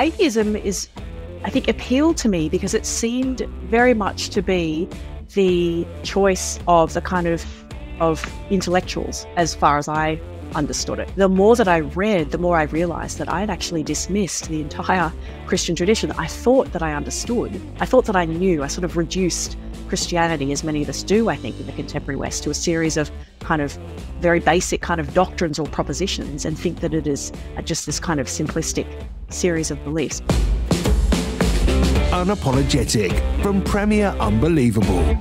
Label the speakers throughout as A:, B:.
A: atheism is, I think, appealed to me because it seemed very much to be the choice of the kind of of intellectuals, as far as I understood it. The more that I read, the more I realized that I had actually dismissed the entire Christian tradition. I thought that I understood. I thought that I knew. I sort of reduced Christianity, as many of us do, I think, in the contemporary West, to a series of kind of very basic kind of doctrines or propositions and think that it is just this kind of simplistic series of beliefs.
B: Unapologetic from Premier Unbelievable.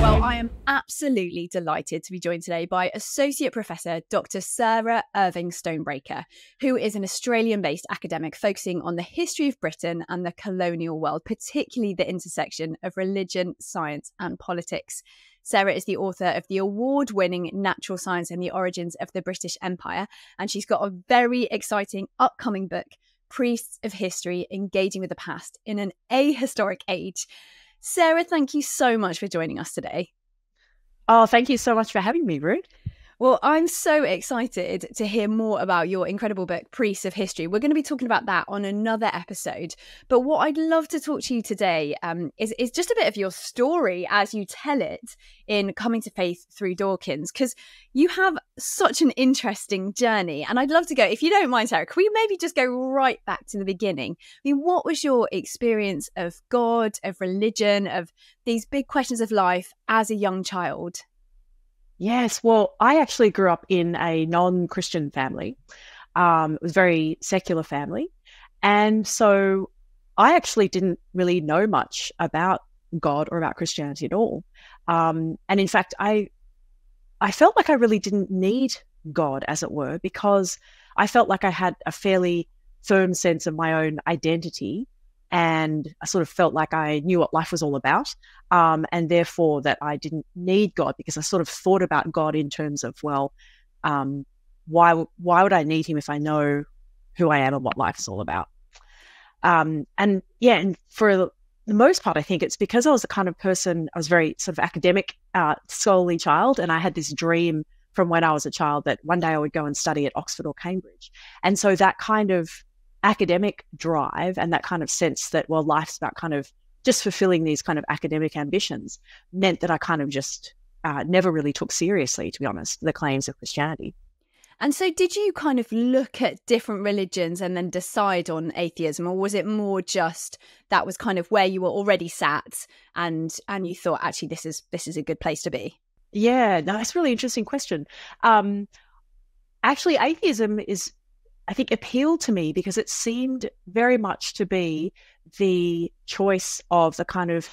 C: Well, I am absolutely delighted to be joined today by Associate Professor Dr. Sarah Irving Stonebraker, who is an Australian based academic focusing on the history of Britain and the colonial world, particularly the intersection of religion, science, and politics. Sarah is the author of the award winning Natural Science and the Origins of the British Empire, and she's got a very exciting upcoming book, Priests of History Engaging with the Past in an Ahistoric Age. Sarah, thank you so much for joining us today.
A: Oh, thank you so much for having me, Ruth.
C: Well, I'm so excited to hear more about your incredible book, Priests of History. We're going to be talking about that on another episode. But what I'd love to talk to you today um, is, is just a bit of your story as you tell it in Coming to Faith through Dawkins, because you have such an interesting journey. And I'd love to go, if you don't mind, Sarah, can we maybe just go right back to the beginning? I mean, what was your experience of God, of religion, of these big questions of life as a young child?
A: Yes, well, I actually grew up in a non-Christian family. Um, it was a very secular family, and so I actually didn't really know much about God or about Christianity at all. Um, and in fact, I I felt like I really didn't need God, as it were, because I felt like I had a fairly firm sense of my own identity and I sort of felt like I knew what life was all about, um, and therefore that I didn't need God because I sort of thought about God in terms of well, um, why why would I need Him if I know who I am and what life is all about? Um, and yeah, and for the most part, I think it's because I was the kind of person I was very sort of academic, uh, scholarly child, and I had this dream from when I was a child that one day I would go and study at Oxford or Cambridge, and so that kind of academic drive and that kind of sense that, well, life's about kind of just fulfilling these kind of academic ambitions meant that I kind of just uh, never really took seriously, to be honest, the claims of Christianity.
C: And so, did you kind of look at different religions and then decide on atheism, or was it more just that was kind of where you were already sat, and and you thought actually this is this is a good place to be?
A: Yeah, no, that's a really interesting question. Um, actually, atheism is I think appealed to me because it seemed very much to be the choice of the kind of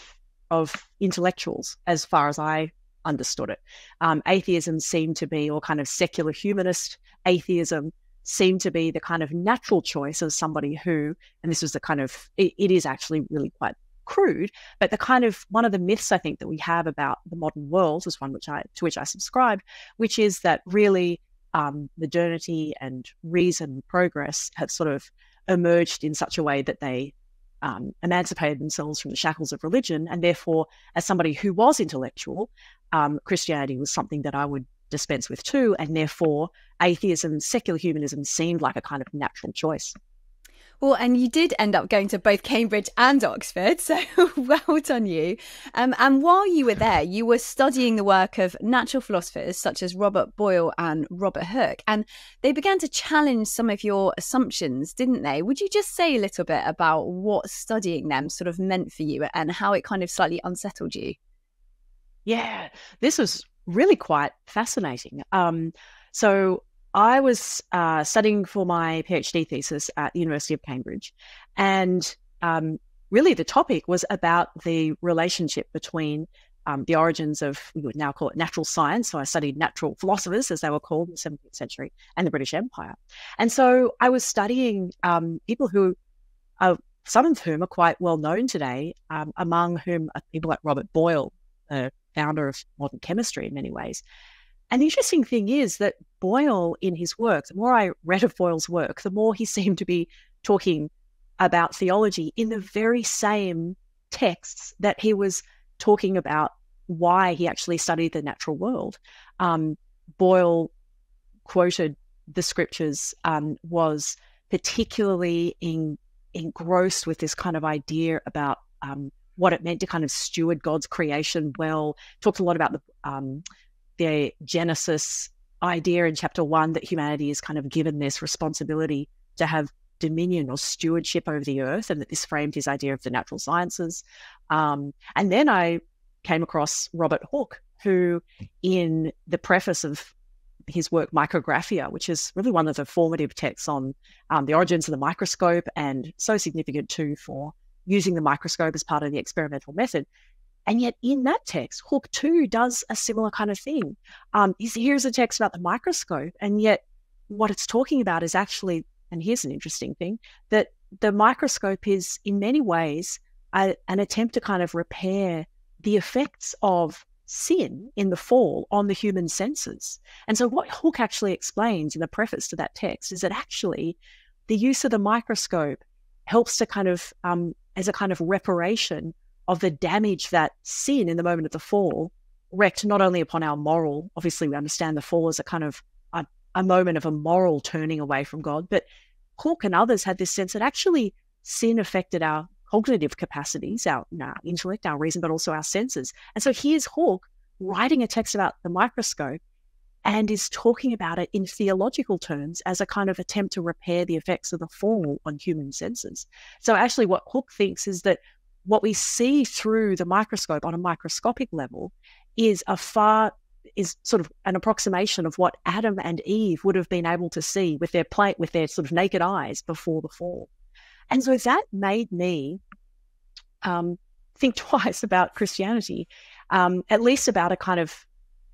A: of intellectuals as far as I understood it. Um, atheism seemed to be, or kind of secular humanist atheism seemed to be the kind of natural choice of somebody who, and this was the kind of, it, it is actually really quite crude, but the kind of one of the myths I think that we have about the modern world is one which I to which I subscribe, which is that really um, modernity and reason progress have sort of emerged in such a way that they um, emancipated themselves from the shackles of religion. And therefore, as somebody who was intellectual, um, Christianity was something that I would dispense with too. And therefore, atheism, secular humanism seemed like a kind of natural choice.
C: Well, and you did end up going to both Cambridge and Oxford, so well done you. Um, and while you were there, you were studying the work of natural philosophers such as Robert Boyle and Robert Hooke, and they began to challenge some of your assumptions, didn't they? Would you just say a little bit about what studying them sort of meant for you and how it kind of slightly unsettled you?
A: Yeah, this was really quite fascinating. Um, so I was uh, studying for my PhD thesis at the University of Cambridge, and um, really the topic was about the relationship between um, the origins of we would now call it natural science. So I studied natural philosophers, as they were called in the 17th century, and the British Empire. And so I was studying um, people who, uh, some of whom are quite well known today, um, among whom are people like Robert Boyle, the founder of modern chemistry in many ways. And the interesting thing is that Boyle, in his work, the more I read of Boyle's work, the more he seemed to be talking about theology in the very same texts that he was talking about why he actually studied the natural world. Um, Boyle quoted the scriptures um, was particularly in, engrossed with this kind of idea about um, what it meant to kind of steward God's creation well. Talked a lot about the um, the Genesis idea in chapter one that humanity is kind of given this responsibility to have dominion or stewardship over the earth, and that this framed his idea of the natural sciences. Um, and then I came across Robert Hooke, who, in the preface of his work Micrographia, which is really one of the formative texts on um, the origins of the microscope and so significant too for using the microscope as part of the experimental method. And yet, in that text, Hooke too does a similar kind of thing. Um, here's a text about the microscope, and yet what it's talking about is actually, and here's an interesting thing, that the microscope is in many ways a, an attempt to kind of repair the effects of sin in the fall on the human senses. And so, what Hooke actually explains in the preface to that text is that actually the use of the microscope helps to kind of, um, as a kind of reparation of the damage that sin in the moment of the fall wreaked not only upon our moral, obviously, we understand the fall as a kind of a, a moment of a moral turning away from God, but Hooke and others had this sense that actually sin affected our cognitive capacities, our, our intellect, our reason, but also our senses. And so here's Hooke writing a text about the microscope and is talking about it in theological terms as a kind of attempt to repair the effects of the fall on human senses. So, actually, what Hooke thinks is that what we see through the microscope on a microscopic level is a far is sort of an approximation of what Adam and Eve would have been able to see with their plate with their sort of naked eyes before the fall. And so that made me um, think twice about Christianity, um, at least about a kind of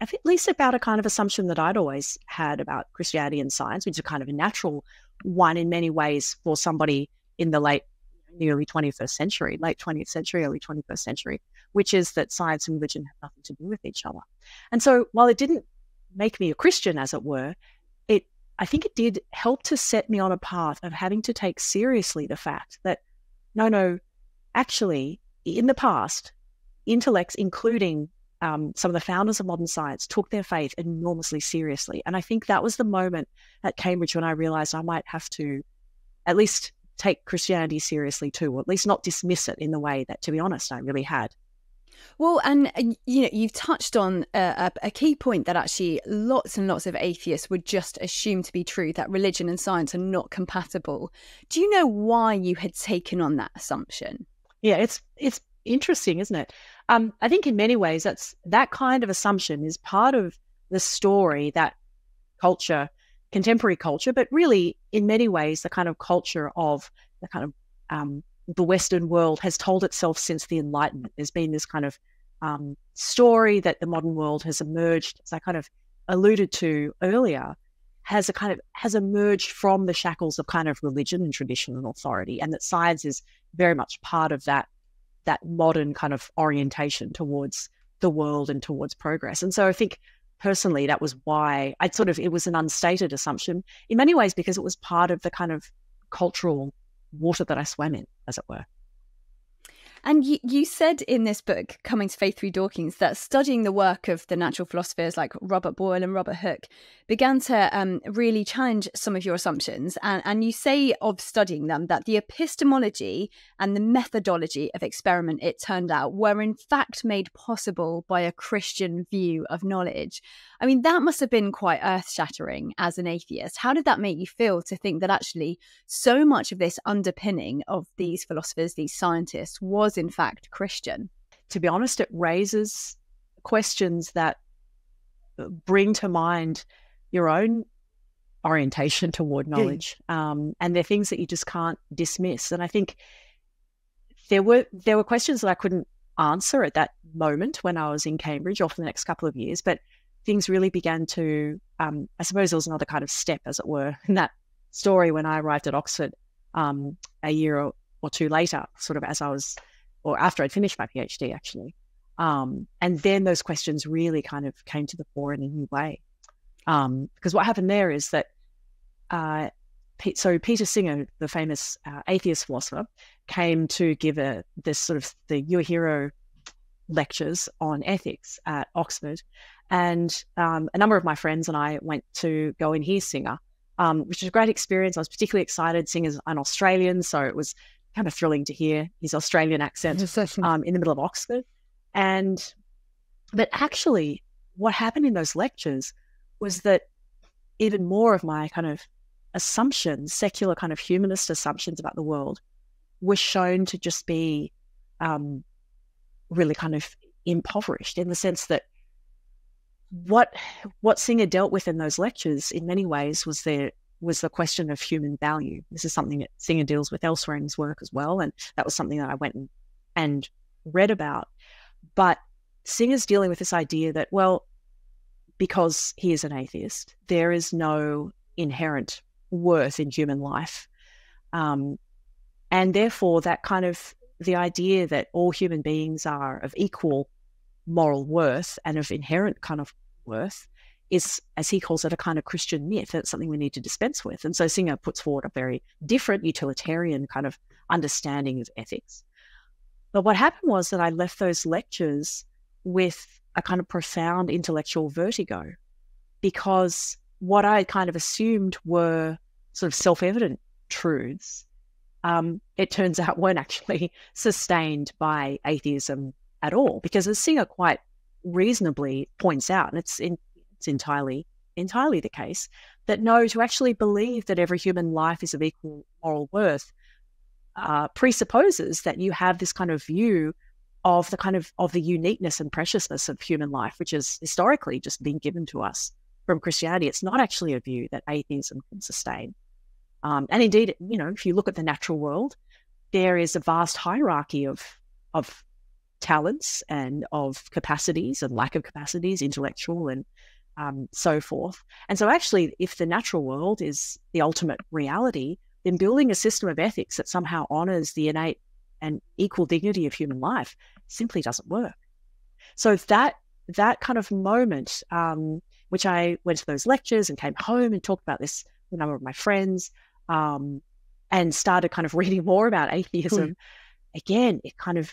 A: at least about a kind of assumption that I'd always had about Christianity and science, which is a kind of a natural one in many ways for somebody in the late, the early 21st century, late 20th century, early 21st century, which is that science and religion have nothing to do with each other. And so while it didn't make me a Christian, as it were, it I think it did help to set me on a path of having to take seriously the fact that no, no, actually, in the past, intellects, including um, some of the founders of modern science, took their faith enormously seriously. And I think that was the moment at Cambridge when I realized I might have to at least take Christianity seriously too, or at least not dismiss it in the way that, to be honest, I really had.
C: Well, and you know, you've touched on a, a, key point that actually lots and lots of atheists would just assume to be true that religion and science are not compatible. Do you know why you had taken on that assumption?
A: Yeah, it's it's interesting, isn't it? Um, I think in many ways that's that kind of assumption is part of the story that culture, contemporary culture, but really in many ways the kind of culture of the kind of um, the Western world has told itself since the Enlightenment. There's been this kind of um, story that the modern world has emerged, as I kind of alluded to earlier, has a kind of has emerged from the shackles of kind of religion and tradition and authority, and that science is very much part of that that modern kind of orientation towards the world and towards progress. And so I think personally that was why I sort of it was an unstated assumption in many ways because it was part of the kind of cultural water that I swam in, as it were.
C: And you, you said in this book, Coming to Faith Through Dawkins, that studying the work of the natural philosophers like Robert Boyle and Robert Hooke began to um, really challenge some of your assumptions. And, and you say of studying them that the epistemology and the methodology of experiment, it turned out, were in fact made possible by a Christian view of knowledge. I mean, that must have been quite earth shattering as an atheist. How did that make you feel to think that actually so much of this underpinning of these philosophers, these scientists, was in fact Christian?
A: To be honest, it raises questions that uh, bring to mind your own orientation toward knowledge. Um, and they're things that you just can't dismiss. And I think there were there were questions that I couldn't answer at that moment when I was in Cambridge or for the next couple of years, but things really began to, um, I suppose there was another kind of step, as it were, in that story when I arrived at Oxford um, a year or, or, two later, sort of as I was, or after I'd finished my PhD, actually. Um, and then those questions really kind of came to the fore in a new way. Um, because what happened there is that, uh, so Peter Singer, the famous uh, atheist philosopher, came to give a this sort of the Uehiro lectures on ethics at Oxford, and um, a number of my friends and I went to go and hear Singer um, which was a great experience. I was particularly excited seeing as an Australian, so it was kind of thrilling to hear his Australian accent um, in the middle of Oxford. And but actually, what happened in those lectures was that even more of my kind of assumptions, secular kind of humanist assumptions about the world, were shown to just be um, really kind of impoverished in the sense that what what Singer dealt with in those lectures, in many ways, was the was the question of human value. This is something that Singer deals with elsewhere in his work as well, and that was something that I went and, and read about. But Singer's dealing with this idea that, well, because he is an atheist, there is no inherent worth in human life. Um, and therefore, that kind of the idea that all human beings are of equal moral worth and of inherent kind of worth is, as he calls it, a kind of Christian myth. It's something we need to dispense with. And so Singer puts forward a very different utilitarian kind of understanding of ethics. But what happened was that I left those lectures with a kind of profound intellectual vertigo because what I kind of assumed were sort of self evident truths, um, it turns out weren't actually sustained by atheism at all. Because as Singer quite reasonably points out, and it's in, it's entirely entirely the case that no, to actually believe that every human life is of equal moral worth uh, presupposes that you have this kind of view of the kind of of the uniqueness and preciousness of human life, which has historically just been given to us from Christianity. It's not actually a view that atheism can sustain. Um, and indeed, you know, if you look at the natural world, there is a vast hierarchy of of talents and of capacities and lack of capacities, intellectual and um, so forth. And so, actually, if the natural world is the ultimate reality, then building a system of ethics that somehow honors the innate and equal dignity of human life simply doesn't work. So that that kind of moment, um, which I went to those lectures and came home and talked about this with a number of my friends, um, and started kind of reading more about atheism. Again, it kind of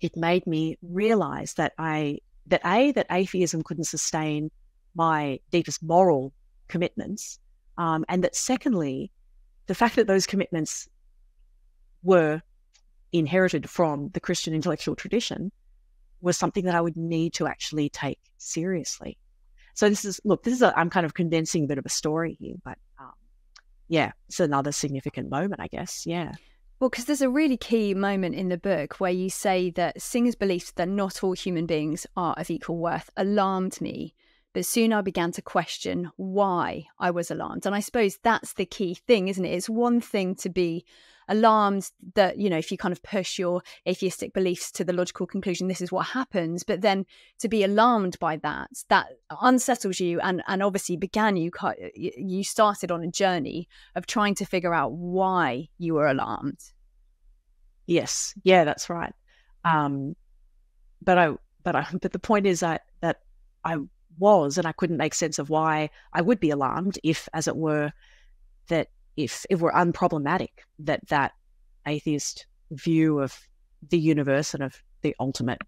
A: it made me realize that I that a that atheism couldn't sustain my deepest moral commitments, um, and that secondly, the fact that those commitments were inherited from the Christian intellectual tradition was something that I would need to actually take seriously. So this is look, this is a I'm kind of condensing a bit of a story here, but um, yeah, it's another significant moment, I guess. Yeah.
C: Well, because there's a really key moment in the book where you say that Singer's belief that not all human beings are of equal worth alarmed me. But soon I began to question why I was alarmed. And I suppose that's the key thing, isn't it? It's one thing to be alarmed that you know if you kind of push your atheistic beliefs to the logical conclusion this is what happens. But then to be alarmed by that that unsettles you and and obviously began you you started on a journey of trying to figure out why you were alarmed.
A: Yes. Yeah that's right. Um but i but i but the point is that that i was and i couldn't make sense of why i would be alarmed if as it were that if it were unproblematic that that atheist view of the universe and of the ultimate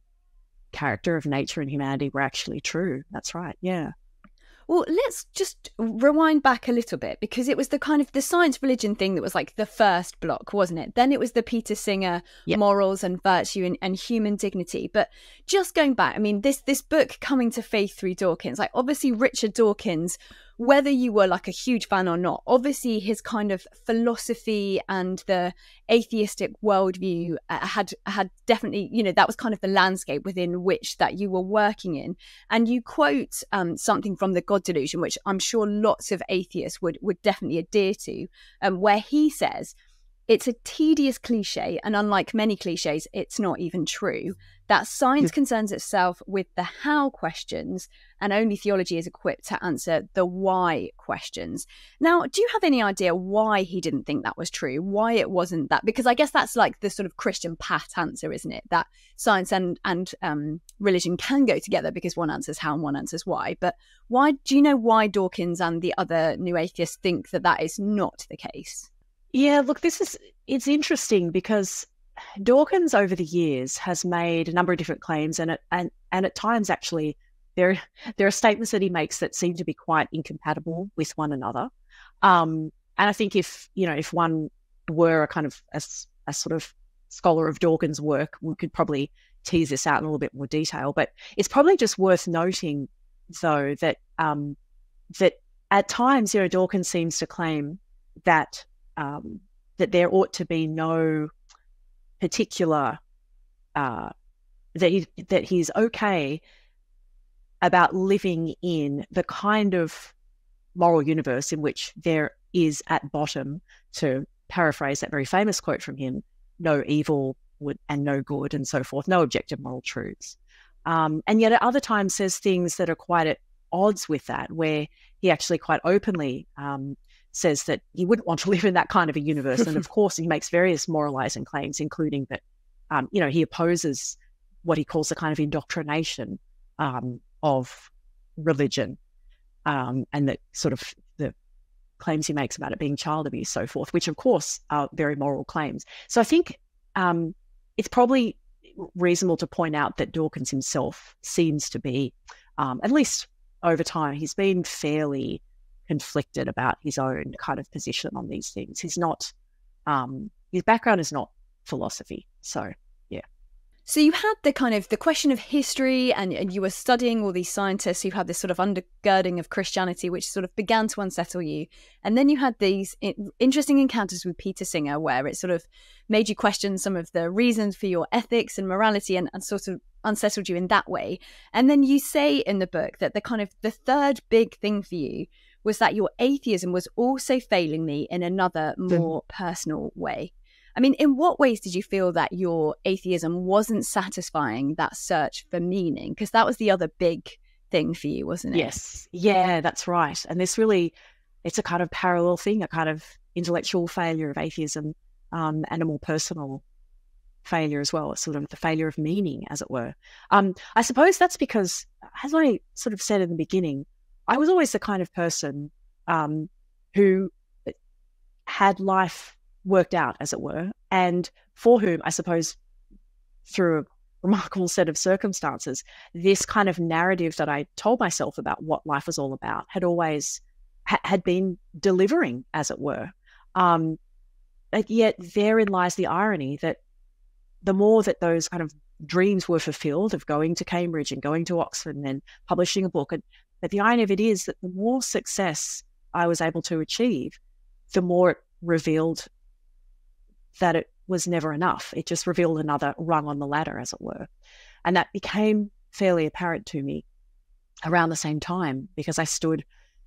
A: character of nature and humanity were actually true. That's right. Yeah.
C: Well, let's just rewind back a little bit because it was the kind of the science religion thing that was like the first block, wasn't it? Then it was the Peter Singer yep. morals and virtue and, and human dignity. But just going back, I mean, this this book coming to faith through Dawkins, like obviously Richard Dawkins whether you were like a huge fan or not, obviously his kind of philosophy and the atheistic worldview uh, had had definitely, you know, that was kind of the landscape within which that you were working in. And you quote um, something from the God Delusion, which I'm sure lots of atheists would would definitely adhere to, um, where he says. It's a tedious cliche, and unlike many cliches, it's not even true that science concerns itself with the how questions and only theology is equipped to answer the why questions. Now, do you have any idea why he didn't think that was true? Why it wasn't that? Because I guess that's like the sort of Christian pat answer, isn't it? That science and and um, religion can go together because one answers how and one answers why. But why do you know why Dawkins and the other new atheists think that that is not the case?
A: Yeah, look, this is it's interesting because Dawkins over the years has made a number of different claims, and and and at times actually there there are statements that he makes that seem to be quite incompatible with one another. Um, and I think if you know if one were a kind of a, a sort of scholar of Dawkins' work, we could probably tease this out in a little bit more detail. But it's probably just worth noting, though, that um, that at times, you know, Dawkins seems to claim that um, that there ought to be no particular uh, that he that he's okay about living in the kind of moral universe in which there is at bottom, to paraphrase that very famous quote from him, no evil would, and no good and so forth, no objective moral truths. Um, and yet at other times says things that are quite at odds with that, where he actually quite openly um, says that he wouldn't want to live in that kind of a universe. and of course, he makes various moralizing claims, including that, um, you know, he opposes what he calls the kind of indoctrination um, of religion, um, and that sort of the claims he makes about it being child abuse, so forth, which of course are very moral claims. So I think um, it's probably reasonable to point out that Dawkins himself seems to be, um, at least over time, he's been fairly conflicted about his own kind of position on these things. He's not, um, his background is not philosophy. So yeah.
C: so you had the kind of the question of history, and, and, you were studying all these scientists who had this sort of undergirding of Christianity, which sort of began to unsettle you. And then you had these interesting encounters with Peter Singer, where it sort of made you question some of the reasons for your ethics and morality, and, and sort of unsettled you in that way. And then you say in the book that the kind of the third big thing for you was that your atheism was also failing me in another more personal way. I mean, in what ways did you feel that your atheism wasn't satisfying that search for meaning? Because that was the other big thing for you, wasn't it?
A: Yes. Yeah, that's right. And this really, it's a kind of parallel thing, a kind of intellectual failure of atheism um, and a more personal failure as well, sort of the failure of meaning, as it were. Um, I suppose that's because, as I sort of said in the beginning, I was always the kind of person um, who had life worked out, as it were, and for whom I suppose through a remarkable set of circumstances, this kind of narrative that I told myself about what life was all about had always ha- had been delivering, as it were. Um, yet therein lies the irony that the more that those kind of dreams were fulfilled of going to Cambridge and going to Oxford and then publishing a book, and but the irony of it is that the more success I was able to achieve, the more it revealed that it was never enough. It just revealed another rung on the ladder, as it were. And that became fairly apparent to me around the same time because I stood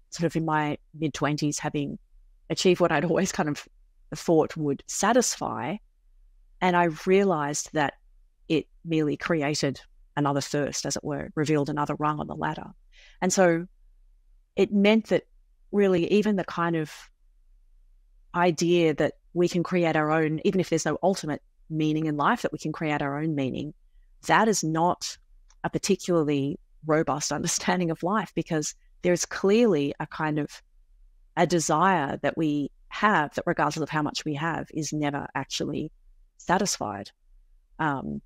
A: sort of in my mid 20s having achieved what I'd always kind of thought would satisfy. And I realized that it merely created another thirst, as it were, revealed another rung on the ladder. And so it meant that really, even the kind of idea that we can create our own, even if there's no ultimate meaning in life, that we can create our own meaning. That is not a particularly robust understanding of life because there's clearly a kind of a desire that we have that regardless of how much we have is never actually satisfied um,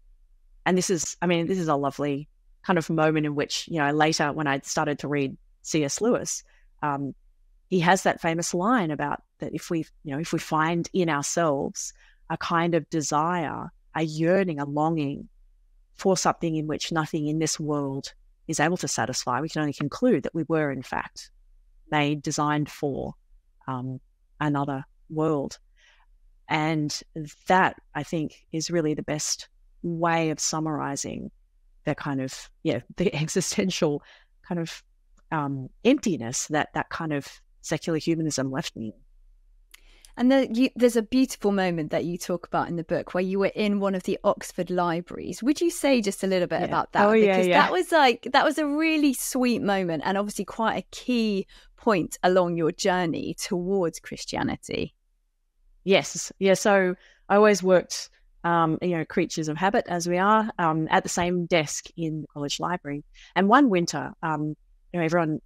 A: and this is i mean this is a lovely kind of moment in which you know later when i started to read cs lewis um, he has that famous line about that if we, you know, if we find in ourselves a kind of desire, a yearning, a longing for something in which nothing in this world is able to satisfy, we can only conclude that we were, in fact, made, designed for um, another world. And that, I think, is really the best way of summarizing the kind of, yeah, the existential kind of um, emptiness that that kind of secular humanism left me.
C: And the, you, there's a beautiful moment that you talk about in the book where you were in one of the Oxford libraries. Would you say just a little bit
A: yeah.
C: about that?
A: Oh, yeah,
C: because
A: yeah.
C: that was like that was a really sweet moment and obviously quite a key point along your journey towards Christianity.
A: Yes, yeah. So I always worked, um, you know, creatures of habit as we are, um, at the same desk in the college library. And one winter, um, you know, everyone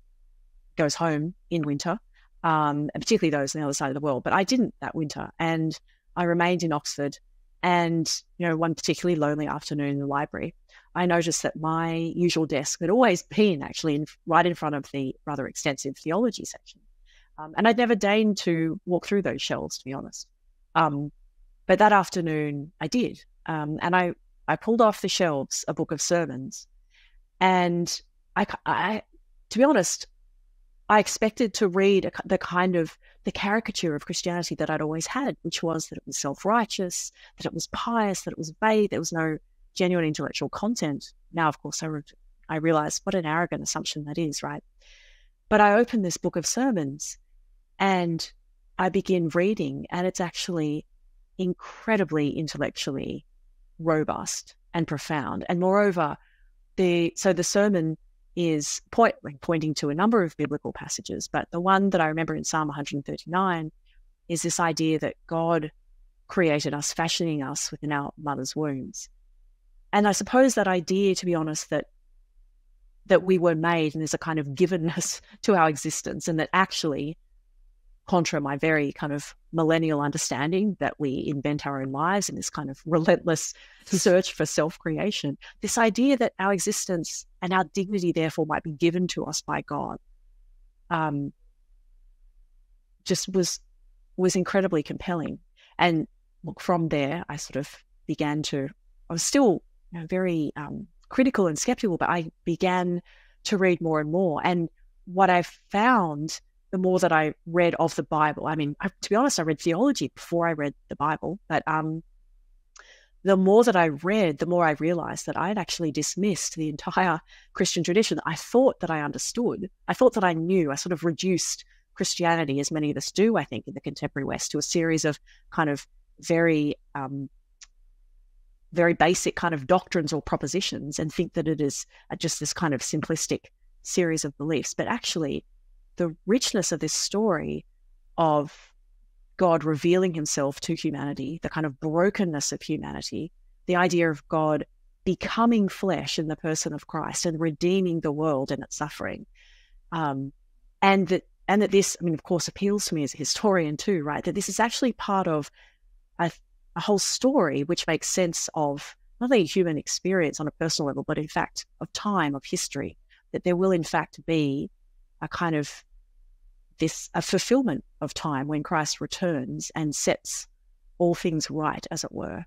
A: goes home in winter, um, and particularly those on the other side of the world. But I didn't that winter, and I remained in Oxford. And you know, one particularly lonely afternoon in the library, I noticed that my usual desk had always been actually in, right in front of the rather extensive theology section. Um, and I'd never deigned to walk through those shelves, to be honest. Um, but that afternoon, I did. Um, and I, I pulled off the shelves a book of sermons. And I, I to be honest, I expected to read a, the kind of the caricature of Christianity that I'd always had, which was that it was self-righteous, that it was pious, that it was vague, there was no genuine intellectual content. Now, of course, I, re- I realize what an arrogant assumption that is, right? But I opened this book of sermons and I begin reading, and it's actually incredibly intellectually robust and profound. And moreover, the so the sermon is point, pointing to a number of biblical passages, but the one that I remember in Psalm 139 is this idea that God created us, fashioning us within our mother's wombs. And I suppose that idea, to be honest, that that we were made and there's a kind of givenness to our existence, and that actually contra my very kind of millennial understanding that we invent our own lives in this kind of relentless search for self creation, this idea that our existence and our dignity, therefore, might be given to us by God, um, just was was incredibly compelling. And look, from there, I sort of began to. I was still you know, very um, critical and skeptical, but I began to read more and more. And what I found the more that I read of the Bible. I mean, I, to be honest, I read theology before I read the Bible, but um, the more that I read, the more I realized that I had actually dismissed the entire Christian tradition. I thought that I understood. I thought that I knew. I sort of reduced Christianity, as many of us do, I think, in the contemporary West, to a series of kind of very, um, very basic kind of doctrines or propositions, and think that it is just this kind of simplistic series of beliefs. But actually, the richness of this story of God revealing himself to humanity, the kind of brokenness of humanity, the idea of God becoming flesh in the person of Christ and redeeming the world in its suffering. Um, and that and that this, I mean, of course, appeals to me as a historian too, right? That this is actually part of a, a whole story which makes sense of not only human experience on a personal level, but in fact of time, of history. That there will in fact be a kind of this a fulfillment of time when Christ returns and sets all things right, as it were.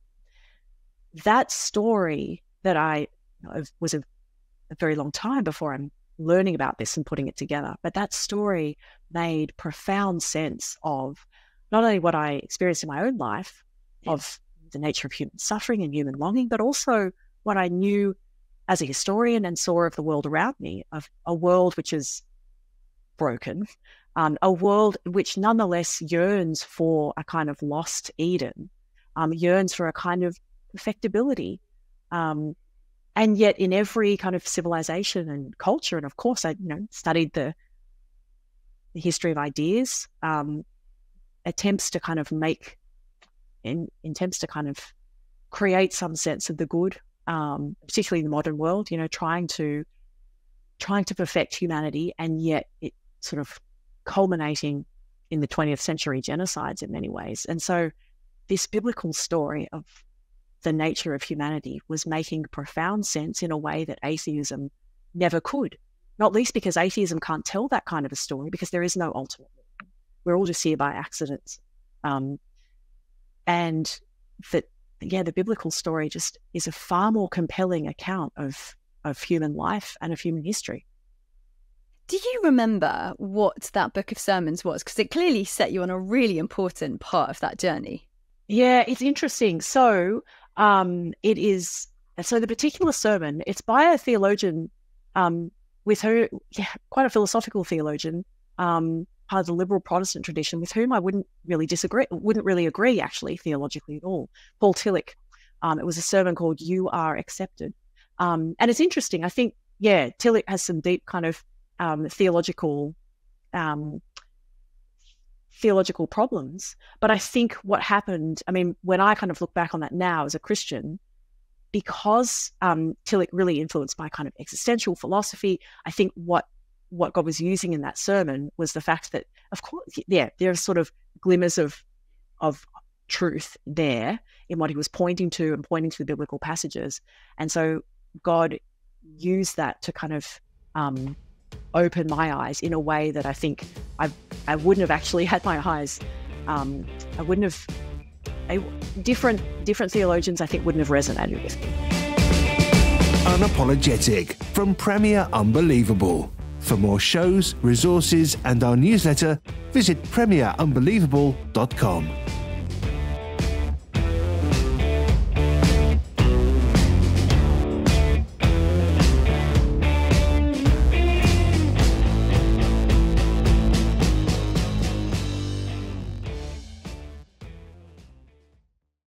A: That story that I was a, a very long time before I'm learning about this and putting it together, but that story made profound sense of not only what I experienced in my own life of the nature of human suffering and human longing, but also what I knew as a historian and saw of the world around me, of a world which is broken, um, a world which nonetheless yearns for a kind of lost Eden, um, yearns for a kind of perfectibility. Um, and yet, in every kind of civilization and culture, and of course, I you know studied the the history of ideas, um, attempts to kind of make, in, attempts to kind of create some sense of the good, um, particularly in the modern world. You know, trying to trying to perfect humanity, and yet it sort of culminating in the 20th century genocides in many ways. And so this biblical story of the nature of humanity was making profound sense in a way that atheism never could. Not least because atheism can't tell that kind of a story because there is no ultimate. We're all just here by accidents. Um, and that, yeah, the biblical story just is a far more compelling account of, of human life and of human history.
C: Do you remember what that book of sermons was? Because it clearly set you on a really important part of that journey.
A: Yeah, it's interesting. So um, it is. So the particular sermon, it's by a theologian um, with who, yeah, quite a philosophical theologian, um, part of the liberal Protestant tradition, with whom I wouldn't really disagree, wouldn't really agree actually theologically at all. Paul Tillich. Um, it was a sermon called "You Are Accepted," um, and it's interesting. I think, yeah, Tillich has some deep kind of um, theological um, theological problems. But I think what happened, I mean, when I kind of look back on that now as a Christian, because um, Tillich really influenced my kind of existential philosophy, I think what what God was using in that sermon was the fact that, of course, yeah, there are sort of glimmers of of truth there in what he was pointing to and pointing to the biblical passages, and so God used that to kind of um, opened my eyes in a way that I think I I wouldn't have actually had my eyes. Um, I wouldn't have. Different different theologians, I think, wouldn't have resonated with me.
B: Unapologetic from Premier Unbelievable. For more shows, resources, and our newsletter, visit premierunbelievable.com.